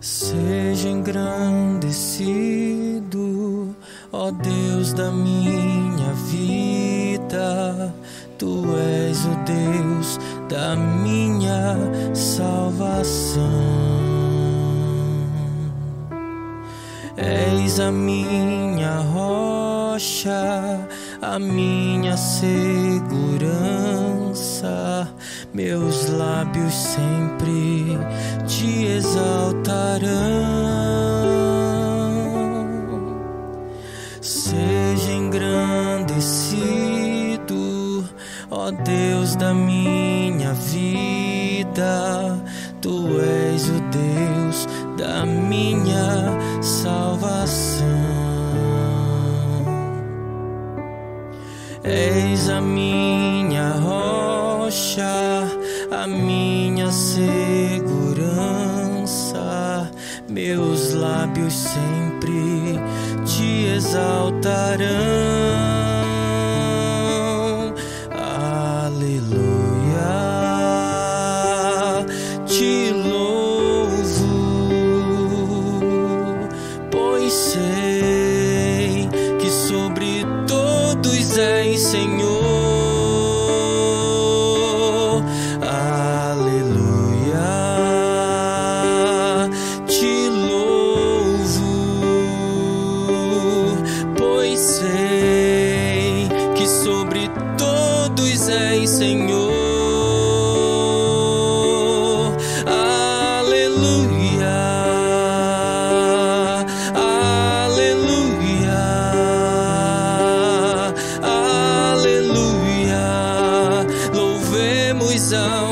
Seja engrandecido, ó Deus da minha vida. Tu és o Deus da minha salvação. És a minha rocha, a minha segurança. Meus lábios sempre te exaltarão. Seja engrandecido, ó Deus da minha vida. Tu és o Deus da minha salvação. És a minha rocha, a minha segurança. Meus lábios sempre te exaltarão. És Senhor. Aleluia, te louvo, pois sei que sobre todos és Senhor. zone